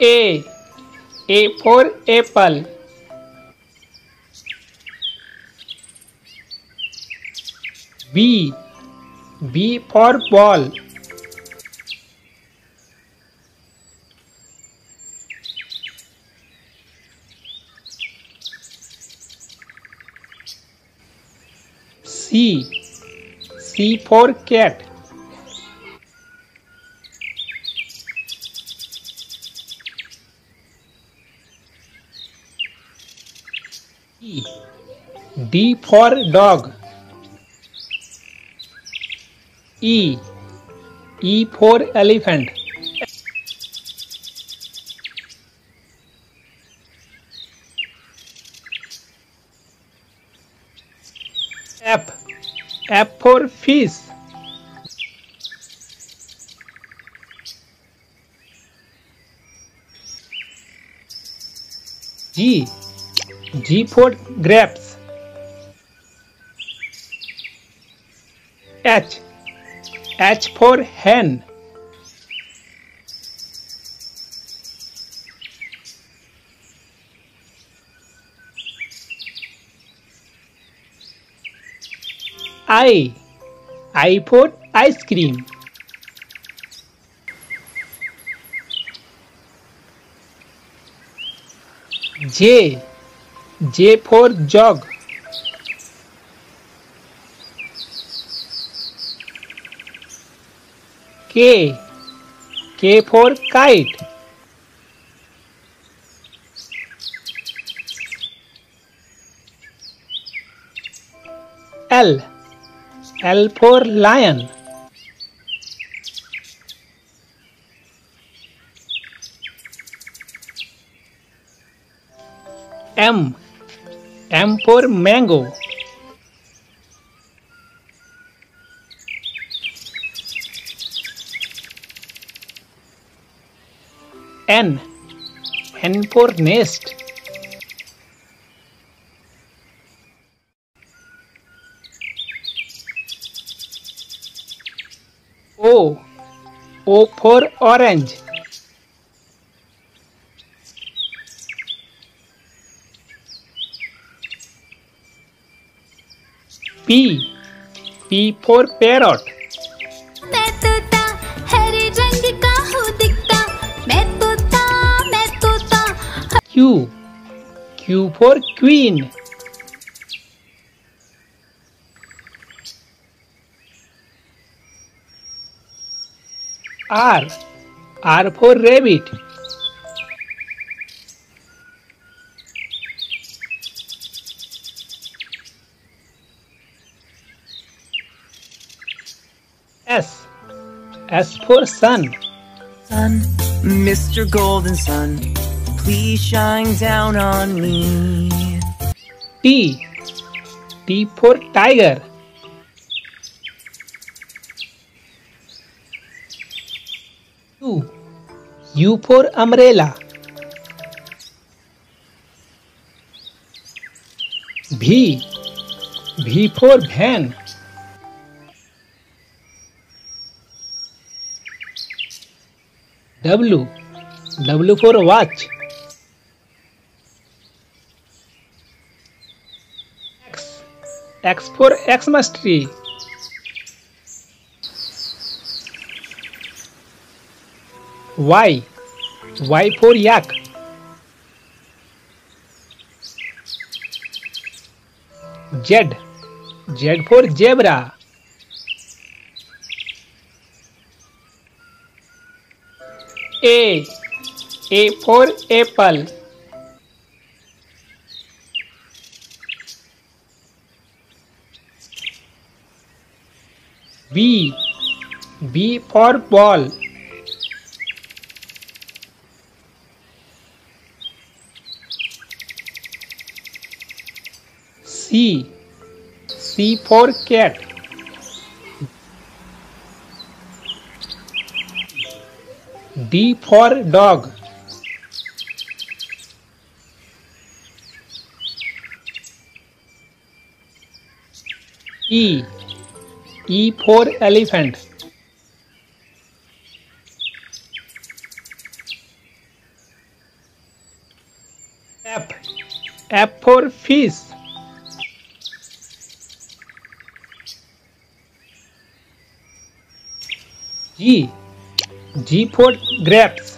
A. A for apple. B. B for ball. C. C for cat. D for dog. E. E for elephant. F. F for fish. G. G for grapes. H. H for hen. I. I for ice cream. J. J for jog. K. K for kite. L. L for lion. M. M for mango. hen hen for nest. O. O for orange. P. P for parrot. Q. Q for queen. R. R for rabbit. S. S for sun. Sun, Mr. Golden Sun. please shine down on me. T. T for tiger. U. U for umbrella. V. V for van. W. W for watch. X for X minus three Y Y for yak Z Z for zebra A A for apple B. B for ball. C. C for cat. D for dog. E. E for elephant. F. F for fish. G. G for grapes.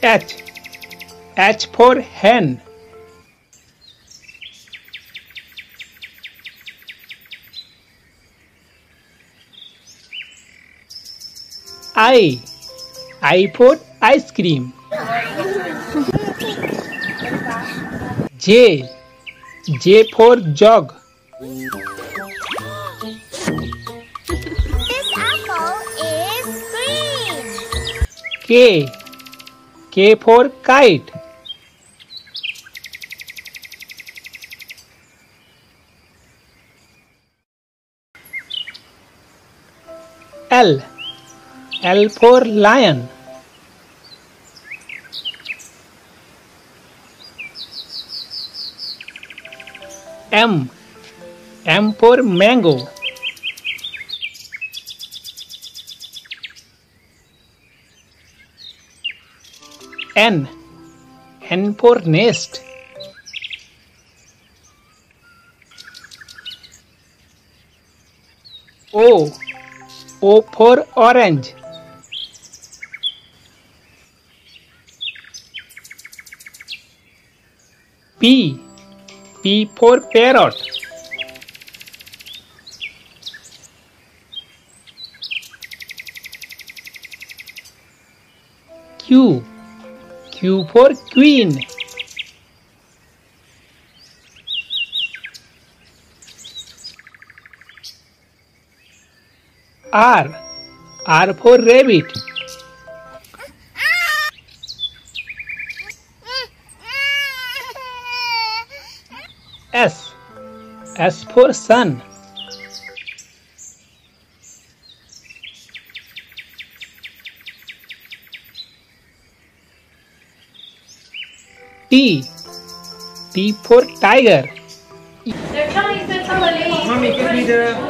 H. H for hen I I for ice cream J J for jug K K for kite L. L for lion. M. M for mango. N. N for nest. O. O for orange. P. P for parrot. Q. Q for queen. R. R for rabbit. S. S for sun. T. T for tiger. They're coming, they're coming. Mommy, give me the.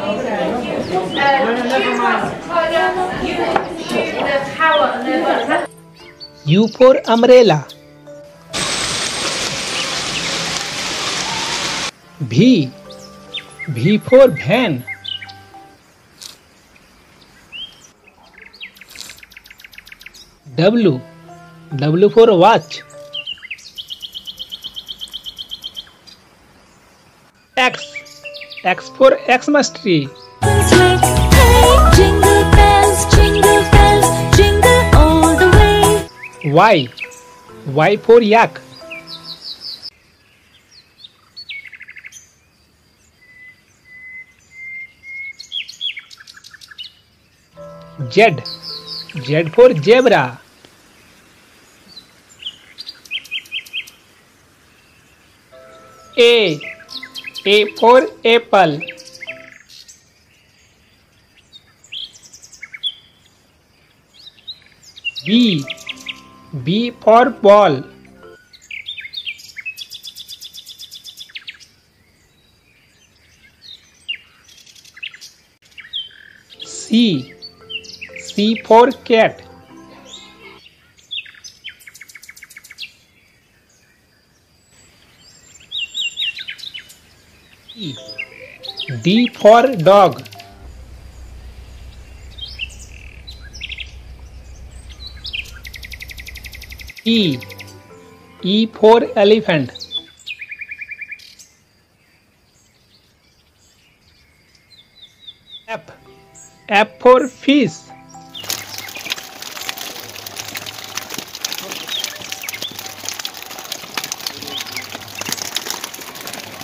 U for umbrella. V. V for van. W. W for watch. X. X for Xmas tree. Y. Y for yak. Z. Z for zebra. A. A for apple. B. B for ball. C. C for cat. D for dog. E. E for elephant. F. F for fish.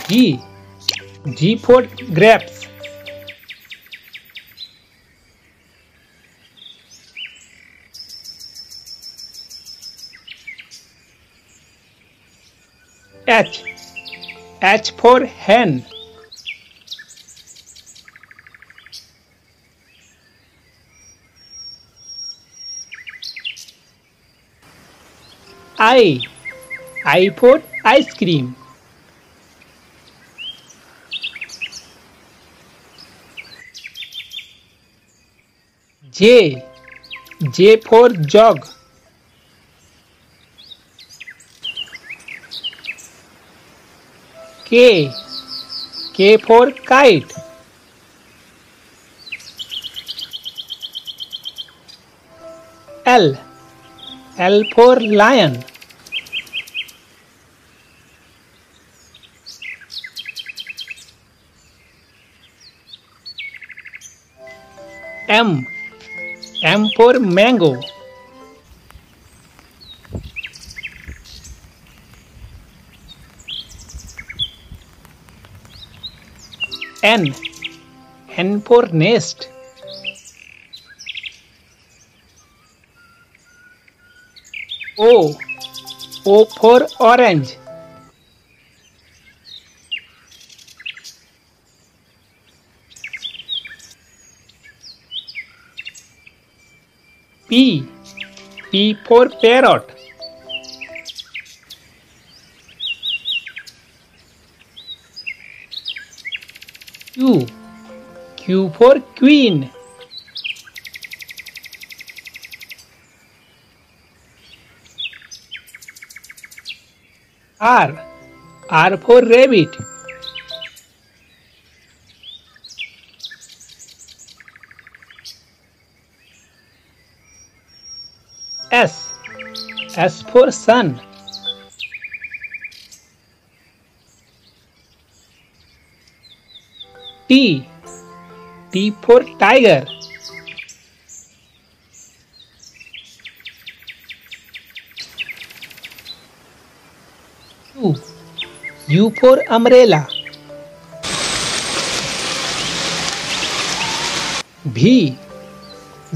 G. G for grapes. H. H for hen. I. I for ice cream. J. J for jog. K for kite. L for lion. M for mango. N. N for nest. O. O for orange. P. P for parrot. Q Q for queen R R for rabbit S S for sun T. T for tiger. U. U for umbrella. V.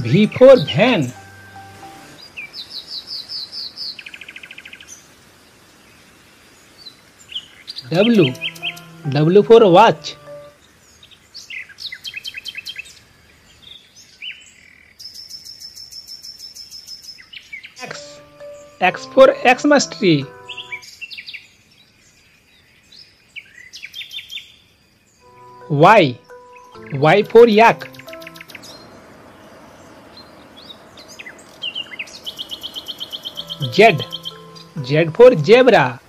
V for van. W. W for watch. X. X for X mastery. Y. Y for yak. Z. Z for zebra.